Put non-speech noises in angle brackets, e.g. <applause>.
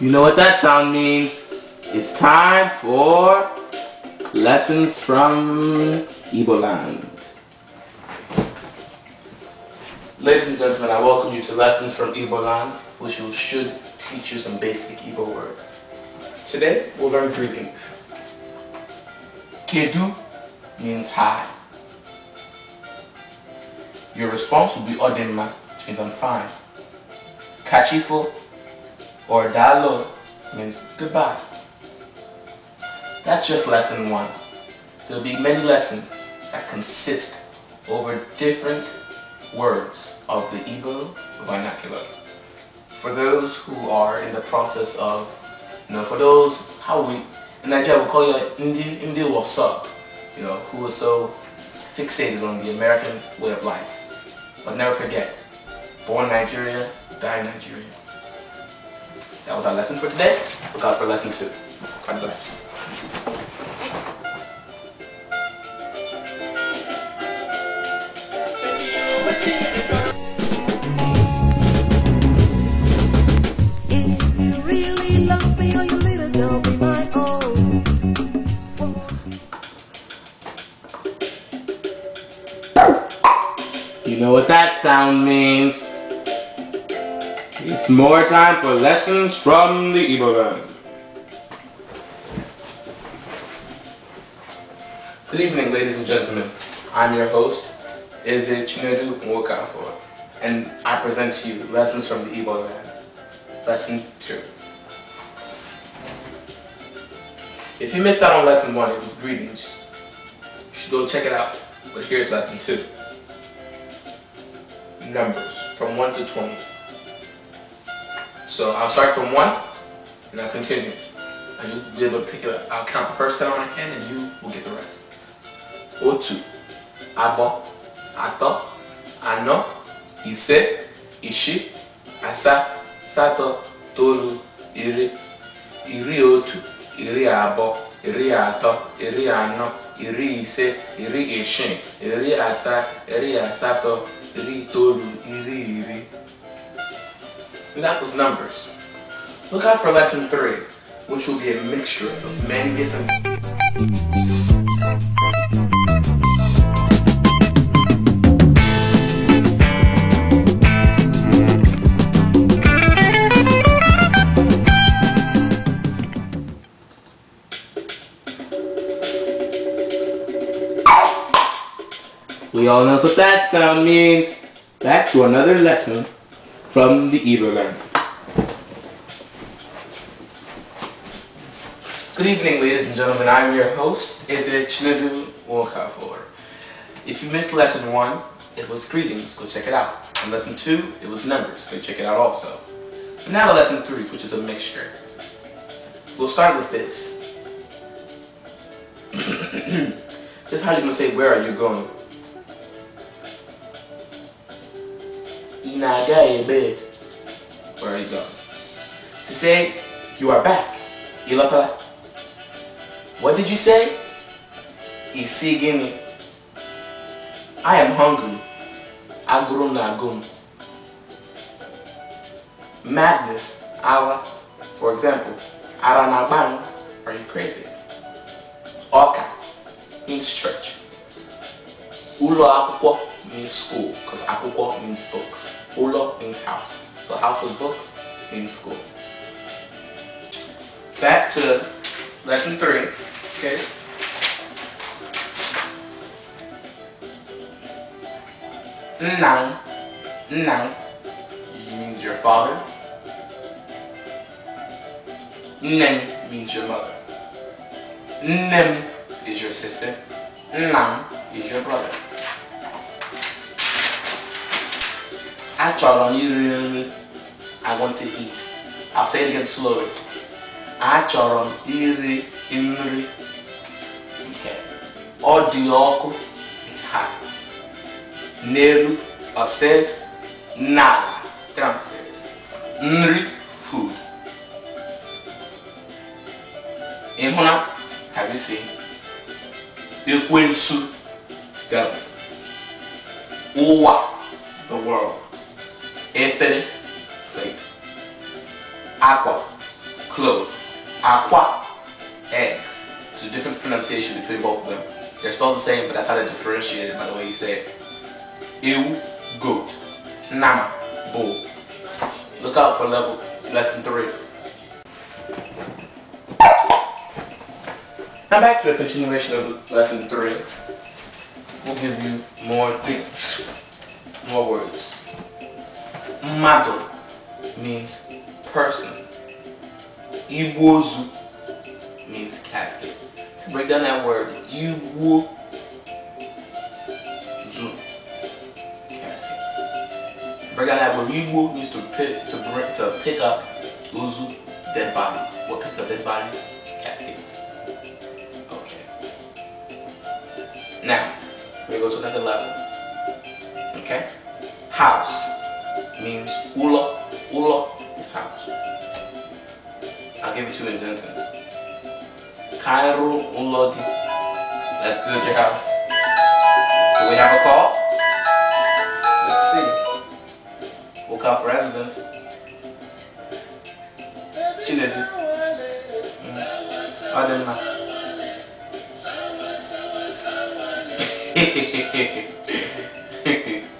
You know what that sound means? It's time for lessons from Igbo land. Ladies and gentlemen, I welcome you to Lessons from Igbo land, which will, should teach you some basic Igbo words. Today, we'll learn greetings. Kedu means hi. Your response will be Odinma, which means I'm fine. Kachifo or Dalo means goodbye. That's just lesson one. There'll be many lessons that consist over different words of the Igbo vernacular. For those who are in the process of, you know, for those, how we, in Nigeria we call you Indi, Indi what's up, you know, who are so fixated on the American way of life. But never forget, born Nigeria, die Nigeria. That was our lesson for today. Look out for lesson two. God bless. If you really love beyond you feel it's over my. You know what that sound means? More time for lessons from the Igbo land. Good evening, ladies and gentlemen. I'm your host, Eze Chinedu Nwokeafor, and I present to you lessons from the Igbo land. Lesson 2. If you missed out on lesson 1, it was greetings. You should go check it out. But here's lesson 2 numbers from 1 to 20. So I'll start from 1 and I'll continue. And you'll be able to pick it up. Uh, I'll count the first 10 on my hand and you will get the rest. Otu, Abo, Ato, Ano, Ise, Ishi, Asa, Sato, Tolu, Iri, Iri Otu, Iri Abo, Iri Ato, Iri Ano, Iri Ise, Iri Ishin, Iri Asa, Iri Asato, iri itoolu iri iri and that was numbers. Look out for lesson three which will be a mixture of many different We all know what that sound means. Back to another lesson from the Igbo land. Good evening, ladies and gentlemen. I'm your host, Eze Chinedu Nwokeafor. If you missed lesson one, it was greetings. Go check it out. And lesson two, it was numbers. Go check it out also. So now to lesson three, which is a mixture. We'll start with this. <clears throat> this is how you're going to say, where are you going? Na-aga ebe where you going? To say you are back. Ịlọtala what did you say? Isi gịnị I am hungry. Agụrụ na-agụ m madness awa for example ara na-agba are you crazy? Ọka means church. Ụlọ akwụkwọ means school because means book Ulo means house. So house of books means school. Back to lesson three. Okay. Nang. Nang means your father. Nem means your mother. Nem is your sister. Nang is your brother. Achọrọ m iri nri. I want to eat. I'll say it again slowly. Achọrọ m iri nri. Okay. Ọ dị ọkụ. It's hot. N'elu. Upstairs. N'ala. Downstairs. Nri. Food. Ịhụna? Have you seen? Ekwensu. Devil. Ụwa. The world. Efere, plate. Aqua, clothes. Aqua, eggs. it's a different pronunciation between both of them. They're spelled the same, but that's how they differentiate it by the way you say it. Ew, goat. Nama, bull. Look out for level lesson three. Now back to the continuation of lesson three. We'll give you more things, more words. Mado means person. Iwozu means casket. To break down that word, Iwo zu casket. Break down that word, Iwo means to pick to bring to pick up Uzu dead body. What picks up dead bodies? Caskets. Okay. Now, we go to another level. Okay? House means Ula. Ula house. I'll give it to you in sentence. Cairo Ulodi. That's good, your house. Do we have a call? Let's see. We'll call residents. Chinedu. Mm. Tell <laughs>